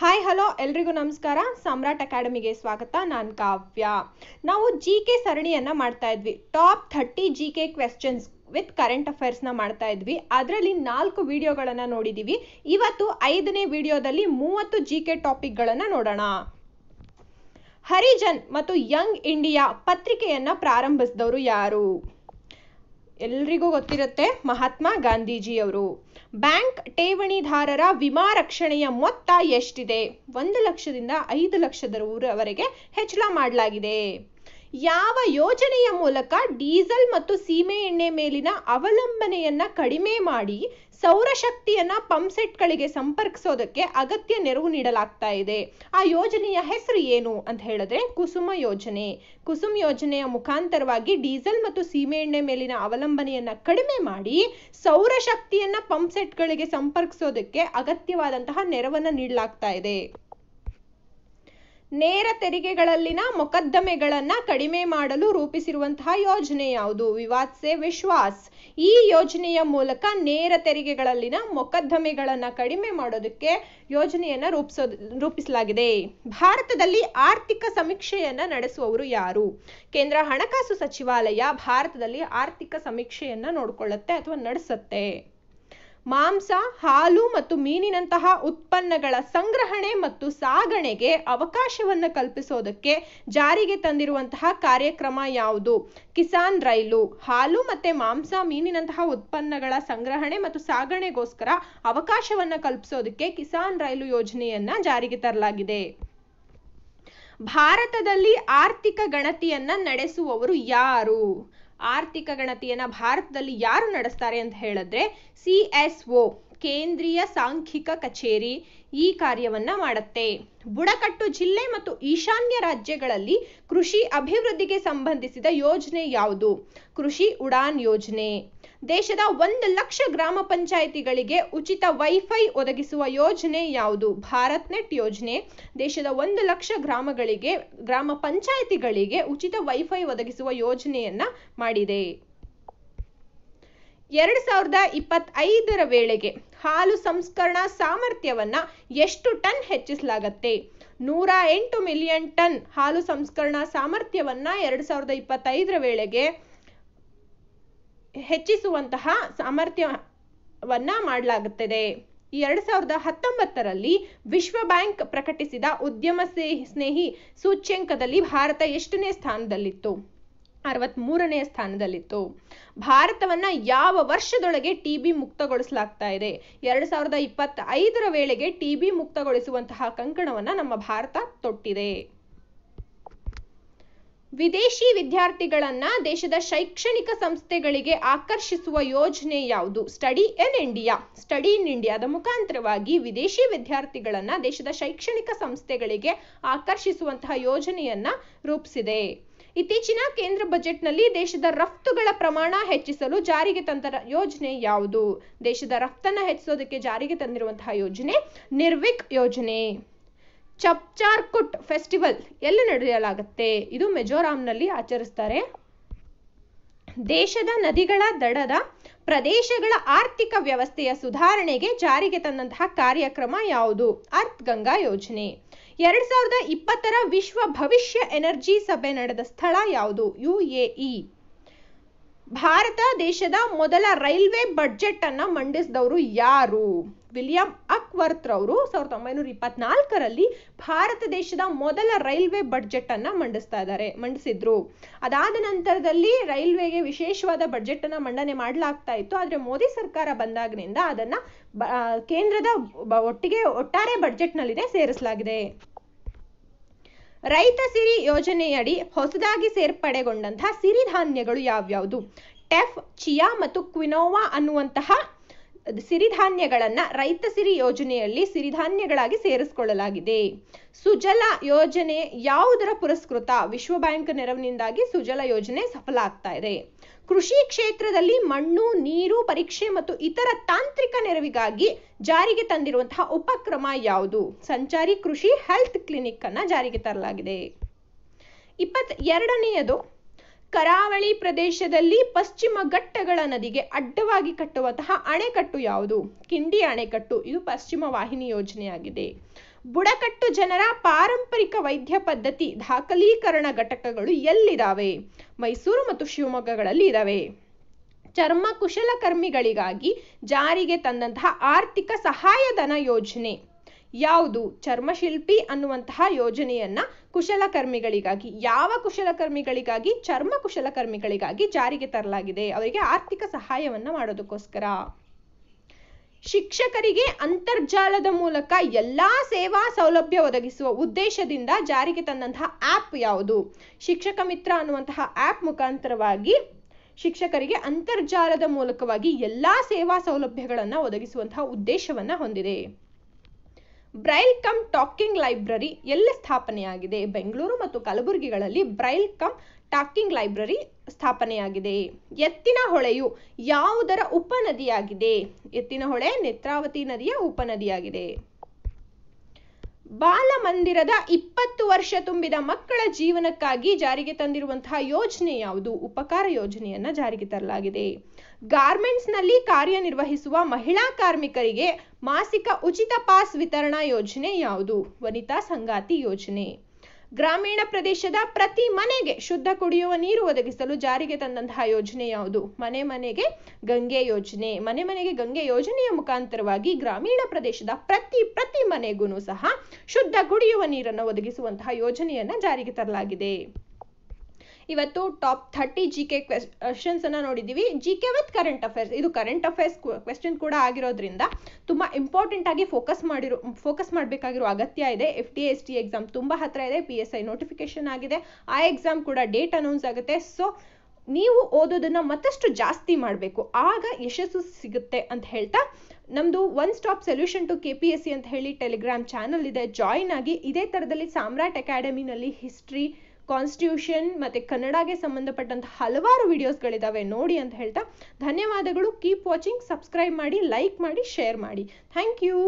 Hi hello ಎಲ್ರಿಗೂ ನಮಸ್ಕಾರ. ಸಾಮ್ರಾಟ್ ಅಕಾಡೆಮಿಗೆ ಸ್ವಾಗತ. ನಾನು ಕಾವ್ಯ. ನಾವು ಜಿ ಕೆ ಸರಣಿಯನ್ನ ಮಾಡ್ತಾ ಇದ್ವಿ. Top thirty G K questions with current ಅಫೇರ್ಸ್ನ ಮಾಡ್ತಾ ಇದ್ವಿ. ಅದರಲ್ಲಿ ನಾಲ್ಕು ವಿಡಿಯೋಗಳನ್ನು ನೋಡಿದ್ದೀವಿ ಇವತ್ತು ಐದನೇ ವಿಡಿಯೋದಲ್ಲಿ ಮೂವತ್ತು ಜಿ ಕೆ ಟಾಪಿಕ್ಗಳನ್ನು ನೋಡೋಣ. ಹರಿಜನ್ ಮತ್ತು ಯಂಗ್ ಇಂಡಿಯಾ ಪತ್ರಿಕೆಯನ್ನು ಪ್ರಾರಂಭಿಸಿದವರು ಯಾರು? ಎಲ್ರಿಗೂ ಗೊತ್ತಿರುತ್ತೆ ಮಹಾತ್ಮ ಗಾಂಧೀಜಿಯವರು. ಬ್ಯಾಂಕ್ ಠೇವಣಿದಾರರ ವಿಮಾ ರಕ್ಷಣೆಯ ಮೊತ್ತ ಎಷ್ಟಿದೆ? ಒಂದು ಲಕ್ಷದಿಂದ ಐದು ಲಕ್ಷದವರೆಗೆ ಹೆಚ್ಚಳ ಮಾಡಲಾಗಿದೆ. ಯಾವ ಯೋಜನೆಯ ಮೂಲಕ ಡೀಸೆಲ್ ಮತ್ತು ಸೀಮೆ ಎಣ್ಣೆ ಮೇಲಿನ ಅವಲಂಬನೆಯನ್ನ ಕಡಿಮೆ ಮಾಡಿ ಸೌರಶಕ್ತಿಯನ್ನ ಪಂಪ್ಸೆಟ್ಗಳಿಗೆ ಸಂಪರ್ಕಿಸೋದಕ್ಕೆ ಅಗತ್ಯ ನೆರವು ನೀಡಲಾಗ್ತಾ ಇದೆ. ಆ ಯೋಜನೆಯ ಹೆಸರು ಏನು ಅಂತ ಹೇಳಿದ್ರೆ ಕುಸುಮ ಯೋಜನೆ. ಕುಸುಮ್ ಯೋಜನೆಯ ಮುಖಾಂತರವಾಗಿ ಡೀಸೆಲ್ ಮತ್ತು ಸೀಮೆ ಎಣ್ಣೆ ಮೇಲಿನ ಅವಲಂಬನೆಯನ್ನ ಕಡಿಮೆ ಮಾಡಿ ಸೌರಶಕ್ತಿಯನ್ನ ಪಂಪ್ಸೆಟ್ಗಳಿಗೆ ಸಂಪರ್ಕಿಸೋದಕ್ಕೆ ಅಗತ್ಯವಾದಂತಹ ನೆರವನ್ನ ನೀಡಲಾಗ್ತಾ ಇದೆ. ನೇರ ತೆರಿಗೆಗಳಲ್ಲಿನ ಮೊಕದ್ದಮೆಗಳನ್ನ ಕಡಿಮೆ ಮಾಡಲು ರೂಪಿಸಿರುವಂತಹ ಯೋಜನೆ ಯಾವುದು? ವಿವಾದ್ ಸೆ ವಿಶ್ವಾಸ್. ಈ ಯೋಜನೆಯ ಮೂಲಕ ನೇರ ತೆರಿಗೆಗಳಲ್ಲಿನ ಮೊಕದ್ದಮೆಗಳನ್ನ ಕಡಿಮೆ ಮಾಡೋದಕ್ಕೆ ಯೋಜನೆಯನ್ನ ರೂಪಿಸೋದು, ರೂಪಿಸಲಾಗಿದೆ. ಭಾರತದಲ್ಲಿ ಆರ್ಥಿಕ ಸಮೀಕ್ಷೆಯನ್ನ ನಡೆಸುವವರು ಯಾರು? ಕೇಂದ್ರ ಹಣಕಾಸು ಸಚಿವಾಲಯ ಭಾರತದಲ್ಲಿ ಆರ್ಥಿಕ ಸಮೀಕ್ಷೆಯನ್ನ ನೋಡಿಕೊಳ್ಳುತ್ತೆ ಅಥವಾ ನಡೆಸುತ್ತೆ? ಮಾಂಸ, ಹಾಲು ಮತ್ತು ಮೀನಿನಂತಹ ಉತ್ಪನ್ನಗಳ ಸಂಗ್ರಹಣೆ ಮತ್ತು ಸಾಗಣೆಗೆ ಅವಕಾಶವನ್ನು ಕಲ್ಪಿಸೋದಕ್ಕೆ ಜಾರಿಗೆ ತಂದಿರುವಂತಹ ಕಾರ್ಯಕ್ರಮ ಯಾವುದು? ಕಿಸಾನ್ ರೈಲು, ಹಾಲು ಮತ್ತು ಮಾಂಸ, ಮೀನಿನಂತಹ ಉತ್ಪನ್ನಗಳ ಸಂಗ್ರಹಣೆ ಮತ್ತು ಸಾಗಣೆಗೋಸ್ಕರ ಅವಕಾಶವನ್ನು ಕಲ್ಪಿಸೋದಕ್ಕೆ ಕಿಸಾನ್ ರೈಲು ಯೋಜನೆಯನ್ನ ಜಾರಿಗೆ ತರಲಾಗಿದೆ. ಭಾರತದಲ್ಲಿ ಆರ್ಥಿಕ ಗಣತಿಯನ್ನ ನಡೆಸುವವರು ಯಾರು? ಆರ್ಥಿಕ ಗಣತಿಯನ್ನ ಭಾರತದಲ್ಲಿ ಯಾರು ನಡೆಸ್ತಾರೆ ಅಂತ ಹೇಳಿದ್ರೆ ಸಿ ಎಸ್ ಒ, ಕೇಂದ್ರೀಯ ಸಾಂಖ್ಯಿಕ ಕಚೇರಿ ಈ ಕಾರ್ಯವನ್ನ ಮಾಡುತ್ತೆ. ಬುಡಕಟ್ಟು ಜಿಲ್ಲೆ ಮತ್ತು ಈಶಾನ್ಯ ರಾಜ್ಯಗಳಲ್ಲಿ ಕೃಷಿ ಅಭಿವೃದ್ಧಿಗೆ ಸಂಬಂಧಿಸಿದ ಯೋಜನೆ ಯಾವುದು? ಕೃಷಿ ಉಡಾನ್ ಯೋಜನೆ. ದೇಶದ ಒಂದು ಲಕ್ಷ ಗ್ರಾಮ ಪಂಚಾಯಿತಿಗಳಿಗೆ ಉಚಿತ ವೈಫೈ ಒದಗಿಸುವ ಯೋಜನೆ ಯಾವುದು? ಭಾರತ್ ನೆಟ್ ಯೋಜನೆ. ದೇಶದ ಒಂದು ಲಕ್ಷ ಗ್ರಾಮಗಳಿಗೆ, ಗ್ರಾಮ ಪಂಚಾಯಿತಿಗಳಿಗೆ ಉಚಿತ ವೈಫೈ ಒದಗಿಸುವ ಯೋಜನೆಯನ್ನ ಮಾಡಿದೆ. ಎರಡ್ ಸಾವಿರದ ಇಪ್ಪತ್ತೈದರ ವೇಳೆಗೆ ಹಾಲು ಸಂಸ್ಕರಣಾ ಸಾಮರ್ಥ್ಯವನ್ನ ಎಷ್ಟು ಟನ್ ಹೆಚ್ಚಿಸಲಾಗತ್ತೆ? ನೂರ ಎಂಟು ಮಿಲಿಯನ್ ಟನ್ ಹಾಲು ಸಂಸ್ಕರಣಾ ಸಾಮರ್ಥ್ಯವನ್ನ ಎರಡ್ ಸಾವಿರದ ಇಪ್ಪತ್ತೈದರ ವೇಳೆಗೆ ಹೆಚ್ಚಿಸುವಂತಹ ಸಾಮರ್ಥ್ಯವನ್ನ ಮಾಡಲಾಗುತ್ತದೆ. ಎರಡ್ ಸಾವಿರದ ಹತ್ತೊಂಬತ್ತರಲ್ಲಿ ವಿಶ್ವ ಬ್ಯಾಂಕ್ ಪ್ರಕಟಿಸಿದ ಉದ್ಯಮ ಸ್ನೇಹಿ ಸೂಚ್ಯಂಕದಲ್ಲಿ ಭಾರತ ಎಷ್ಟನೇ ಸ್ಥಾನದಲ್ಲಿತ್ತು? ಅರವತ್ ಮೂರನೇ ಸ್ಥಾನದಲ್ಲಿತ್ತು. ಭಾರತವನ್ನ ಯಾವ ವರ್ಷದೊಳಗೆ ಟಿಬಿ ಮುಕ್ತಗೊಳಿಸಲಾಗ್ತಾ ಇದೆ? ಎರಡ್ ಸಾವಿರದ ಇಪ್ಪತ್ತೈದರ ವೇಳೆಗೆ ಟಿಬಿ ಮುಕ್ತಗೊಳಿಸುವಂತಹ ಕಂಕಣವನ್ನ ನಮ್ಮ ಭಾರತ ತೊಟ್ಟಿದೆ. ವಿದೇಶಿ ವಿದ್ಯಾರ್ಥಿಗಳನ್ನ ದೇಶದ ಶೈಕ್ಷಣಿಕ ಸಂಸ್ಥೆಗಳಿಗೆ ಆಕರ್ಷಿಸುವ ಯೋಜನೆ ಯಾವುದು? Study in India study in ಇಂಡಿಯಾದ ಮುಖಾಂತರವಾಗಿ ವಿದೇಶಿ ವಿದ್ಯಾರ್ಥಿಗಳನ್ನ ದೇಶದ ಶೈಕ್ಷಣಿಕ ಸಂಸ್ಥೆಗಳಿಗೆ ಆಕರ್ಷಿಸುವಂತಹ ಯೋಜನೆಯನ್ನ ರೂಪಿಸಿದೆ. ಇತ್ತೀಚಿನ ಕೇಂದ್ರ ಬಜೆಟ್ನಲ್ಲಿ ದೇಶದ ರಫ್ತುಗಳ ಪ್ರಮಾಣ ಹೆಚ್ಚಿಸಲು ಜಾರಿಗೆ ತಂದ ಯೋಜನೆ ಯಾವುದು? ದೇಶದ ರಫ್ತನ್ನ ಹೆಚ್ಚಿಸೋದಕ್ಕೆ ಜಾರಿಗೆ ತಂದಿರುವಂತಹ ಯೋಜನೆ ನಿರ್ವಿಕ್ ಯೋಜನೆ. ಚಪ್ಚಾರ್ಕುಟ್ ಫೆಸ್ಟಿವಲ್ ಎಲ್ಲಿ ನಡೆಯಲಾಗುತ್ತೆ? ಇದು ಮಿಜೋರಾಂನಲ್ಲಿ ಆಚರಿಸ್ತಾರೆ. ದೇಶದ ನದಿಗಳ ದಡದ ಪ್ರದೇಶಗಳ ಆರ್ಥಿಕ ವ್ಯವಸ್ಥೆಯ ಸುಧಾರಣೆಗೆ ಜಾರಿಗೆ ತಂದಂತಹ ಕಾರ್ಯಕ್ರಮ ಯಾವುದು? ಅರ್ಥ್ ಗಂಗಾ ಯೋಜನೆ. ಎರಡ್ ಸಾವಿರದ ಇಪ್ಪತ್ತರ ವಿಶ್ವ ಭವಿಷ್ಯ ಎನರ್ಜಿ ಸಭೆ ನಡೆದ ಸ್ಥಳ ಯಾವುದು? ಯುಎಇ ಭಾರತ ದೇಶದ ಮೊದಲ ರೈಲ್ವೆ ಬಡ್ಜೆಟ್ ಅನ್ನ ಮಂಡಿಸಿದವರು ಯಾರು? ವಿಲಿಯಂ ಅಕ್ವರ್ತ್ ಅವರು ಸಾವಿರದ ಒಂಬೈನೂರ ಇಪ್ಪತ್ನಾಲ್ಕರಲ್ಲಿ ಭಾರತ ದೇಶದ ಮೊದಲ ರೈಲ್ವೆ ಬಡ್ಜೆಟ್ ಅನ್ನ ಮಂಡಿಸ್ತಾ ಇದ್ದಾರೆ, ಮಂಡಿಸಿದ್ರು. ಅದಾದ ನಂತರದಲ್ಲಿ ರೈಲ್ವೆಗೆ ವಿಶೇಷವಾದ ಬಡ್ಜೆಟ್ ಅನ್ನ ಮಂಡನೆ ಮಾಡಲಾಗ್ತಾ ಇತ್ತು. ಆದ್ರೆ ಮೋದಿ ಸರ್ಕಾರ ಬಂದಾಗಿನಿಂದ ಅದನ್ನ ಕೇಂದ್ರದ ಒಟ್ಟಿಗೆ ಒಟ್ಟಾರೆ ಬಡ್ಜೆಟ್ ನಲ್ಲಿದೆ ಸೇರಿಸಲಾಗಿದೆ. ರೈತ ಸಿರಿ ಯೋಜನೆಯಡಿ ಹೊಸದಾಗಿ ಸೇರ್ಪಡೆಗೊಂಡಂತಹ ಸಿರಿಧಾನ್ಯಗಳು ಯಾವ್ಯಾವುದು? ಟೆಫ್, ಚಿಯಾ ಮತ್ತು ಕ್ವಿನೋವಾ ಅನ್ನುವಂತಹ ಸಿರಿಧಾನ್ಯಗಳನ್ನ ರೈತ ಸಿರಿ ಯೋಜನೆಯಲ್ಲಿ ಸಿರಿಧಾನ್ಯಗಳಾಗಿ ಸೇರಿಸಿಕೊಳ್ಳಲಾಗಿದೆ. ಸುಜಲ ಯೋಜನೆ ಯಾವುದರ ಪುರಸ್ಕೃತ? ವಿಶ್ವ ಬ್ಯಾಂಕ್ ನೆರವಿನಿಂದಾಗಿ ಸುಜಲ ಯೋಜನೆ ಸಫಲ ಆಗ್ತಾ ಇದೆ. ಕೃಷಿ ಕ್ಷೇತ್ರದಲ್ಲಿ ಮಣ್ಣು, ನೀರು, ಪರೀಕ್ಷೆ ಮತ್ತು ಇತರ ತಾಂತ್ರಿಕ ನೆರವಿಗಾಗಿ ಜಾರಿಗೆ ತಂದಿರುವಂತಹ ಉಪಕ್ರಮ ಯಾವುದು? ಸಂಚಾರಿ ಕೃಷಿ ಹೆಲ್ತ್ ಕ್ಲಿನಿಕ್ ಅನ್ನ ಜಾರಿಗೆ ತರಲಾಗಿದೆ. ಇಪ್ಪತ್ ಎರಡನೆಯದು ಕರಾವಳಿ ಪ್ರದೇಶದಲ್ಲಿ ಪಶ್ಚಿಮ ಘಟ್ಟಗಳ ನದಿಗೆ ಅಡ್ಡವಾಗಿ ಕಟ್ಟುವಂತಹ ಅಣೆಕಟ್ಟು ಯಾವುದು? ಕಿಂಡಿ ಅಣೆಕಟ್ಟು. ಇದು ಪಶ್ಚಿಮ ವಾಹಿನಿ ಯೋಜನೆಯಾಗಿದೆ. ಬುಡಕಟ್ಟು ಜನರ ಪಾರಂಪರಿಕ ವೈದ್ಯ ಪದ್ಧತಿ ದಾಖಲೀಕರಣ ಘಟಕಗಳು ಎಲ್ಲಿದಾವೆ? ಮೈಸೂರು ಮತ್ತು ಶಿವಮೊಗ್ಗಗಳಲ್ಲಿ ಇದ್ದಾವೆ ಚರ್ಮ ಕುಶಲಕರ್ಮಿಗಳಿಗಾಗಿ ಜಾರಿಗೆ ತಂದಂತಹ ಆರ್ಥಿಕ ಸಹಾಯಧನ ಯೋಜನೆ. ಯಾವುದು ಚರ್ಮಶಿಲ್ಪಿ ಅನ್ನುವಂತಹ ಯೋಜನೆಯನ್ನ ಕುಶಲಕರ್ಮಿಗಳಿಗಾಗಿ, ಯಾವ ಕುಶಲಕರ್ಮಿಗಳಿಗಾಗಿ, ಚರ್ಮ ಕುಶಲಕರ್ಮಿಗಳಿಗಾಗಿ ಜಾರಿಗೆ ತರಲಾಗಿದೆ. ಅವರಿಗೆ ಆರ್ಥಿಕ ಸಹಾಯವನ್ನ ಮಾಡೋದಕ್ಕೋಸ್ಕರ. ಶಿಕ್ಷಕರಿಗೆ ಅಂತರ್ಜಾಲದ ಮೂಲಕ ಎಲ್ಲಾ ಸೇವಾ ಸೌಲಭ್ಯ ಒದಗಿಸುವ ಉದ್ದೇಶದಿಂದ ಜಾರಿಗೆ ತಂದಂತಹ ಆಪ್ ಯಾವುದು? ಶಿಕ್ಷಕ ಮಿತ್ರ ಅನ್ನುವಂತಹ ಆಪ್ ಮುಖಾಂತರವಾಗಿ ಶಿಕ್ಷಕರಿಗೆ ಅಂತರ್ಜಾಲದ ಮೂಲಕವಾಗಿ ಎಲ್ಲಾ ಸೇವಾ ಸೌಲಭ್ಯಗಳನ್ನು ಒದಗಿಸುವಂತಹ ಉದ್ದೇಶವನ್ನ ಹೊಂದಿದೆ. ಬ್ರೈಲ್ ಕಮ್ ಟಾಕಿಂಗ್ ಲೈಬ್ರರಿ ಎಲ್ಲಿ ಸ್ಥಾಪನೆಯಾಗಿದೆ? ಬೆಂಗಳೂರು ಮತ್ತು ಕಲಬುರಗಿಗಳಲ್ಲಿ ಬ್ರೈಲ್ ಕಮ್ ಟಾಕಿಂಗ್ ಲೈಬ್ರರಿ ಸ್ಥಾಪನೆಯಾಗಿದೆ. ಎತ್ತಿನ ಹೊಳೆಯು ಯಾವುದರ ಉಪನದಿಯಾಗಿದೆ? ಎತ್ತಿನ ಹೊಳೆ ನೇತ್ರಾವತಿ ನದಿಯ ಉಪನದಿಯಾಗಿದೆ. ಬಾಲಮಂದಿರದ ಇಪ್ಪತ್ತು ವರ್ಷ ತುಂಬಿದ ಮಕ್ಕಳ ಜೀವನಕ್ಕಾಗಿ ಜಾರಿಗೆ ತಂದಿರುವಂತಹ ಯೋಜನೆ ಯಾವುದು? ಉಪಕಾರ ಯೋಜನೆಯನ್ನ ಜಾರಿಗೆ ತರಲಾಗಿದೆ. ಗಾರ್ಮೆಂಟ್ಸ್ನಲ್ಲಿ ಕಾರ್ಯನಿರ್ವಹಿಸುವ ಮಹಿಳಾ ಕಾರ್ಮಿಕರಿಗೆ ಮಾಸಿಕ ಉಚಿತ ಪಾಸ್ ವಿತರಣಾ ಯೋಜನೆ ಯಾವುದು? ವನಿತಾ ಸಂಗಾತಿ ಯೋಜನೆ. ಗ್ರಾಮೀಣ ಪ್ರದೇಶದ ಪ್ರತಿ ಮನೆಗೆ ಶುದ್ಧ ಕುಡಿಯುವ ನೀರು ಒದಗಿಸಲು ಜಾರಿಗೆ ತಂದಂತಹ ಯೋಜನೆ ಯಾವುದು? ಮನೆ ಮನೆಗೆ ಗಂಗೆ ಯೋಜನೆ. ಮನೆ ಮನೆಗೆ ಗಂಗೆ ಯೋಜನೆಯ ಮುಖಾಂತರವಾಗಿ ಗ್ರಾಮೀಣ ಪ್ರದೇಶದ ಪ್ರತಿ ಪ್ರತಿ ಮನೆಗೂ ಸಹ ಶುದ್ಧ ಕುಡಿಯುವ ನೀರನ್ನು ಒದಗಿಸುವಂತಹ ಯೋಜನೆಯನ್ನ ಜಾರಿಗೆ ತರಲಾಗಿದೆ. ಇವತ್ತು top thirty G K questions ಅನ್ನ ನೋಡಿದೀವಿ G K with current affairs ಇದು ಕರೆಂಟ್ ಅಫೇರ್ಸ್ ಕ್ವೆಶನ್ ಕೂಡ ಆಗಿರೋದ್ರಿಂದ ತುಂಬಾ ಇಂಪಾರ್ಟೆಂಟ್ ಆಗಿ ಫೋಕಸ್ ಮಾಡಿರೋ ಫೋಕಸ್ ಮಾಡಬೇಕಾಗಿರೋ ಅಗತ್ಯ ಇದೆ. F D S T exam ತುಂಬಾ ಹತ್ರ ಇದೆ. ಪಿ ಎಸ್ ಐ ನೋಟಿಫಿಕೇಶನ್ ಆಗಿದೆ. ಆ ಎಕ್ಸಾಮ್ ಕೂಡ ಡೇಟ್ ಅನೌನ್ಸ್ ಆಗುತ್ತೆ. ಸೊ ನೀವು ಓದೋದನ್ನ ಮತ್ತಷ್ಟು ಜಾಸ್ತಿ ಮಾಡಬೇಕು. ಆಗ ಯಶಸ್ಸು ಸಿಗುತ್ತೆ ಅಂತ ಹೇಳ್ತಾ, ನಮ್ದು one stop solution to K P S C ಅಂತ ಹೇಳಿ ಟೆಲಿಗ್ರಾಮ್ ಚಾನಲ್ ಇದೆ. ಜಾಯಿನ್ ಆಗಿ ಇದೇ ಥರದಲ್ಲಿ ಸಾಮ್ರಾಟ್ ಅಕಾಡೆಮಿನಲ್ಲಿ ಹಿಸ್ಟ್ರಿ ಕಾನ್ಸ್ಟಿಟ್ಯೂಷನ್ ಮತ್ತು ಕನ್ನಡಗೆ ಸಂಬಂಧಪಟ್ಟಂತ ಹಲವಾರು ವಿಡಿಯೋಸ್ಗಳಿದ್ದಾವೆ ನೋಡಿ ಅಂತ ಹೇಳ್ತಾ ಧನ್ಯವಾದಗಳು. ಕೀಪ್ ವಾಚಿಂಗ್ ಸಬ್ಸ್ಕ್ರೈಬ್ ಮಾಡಿ ಲೈಕ್ ಮಾಡಿ ಶೇರ್ ಮಾಡಿ. Thank you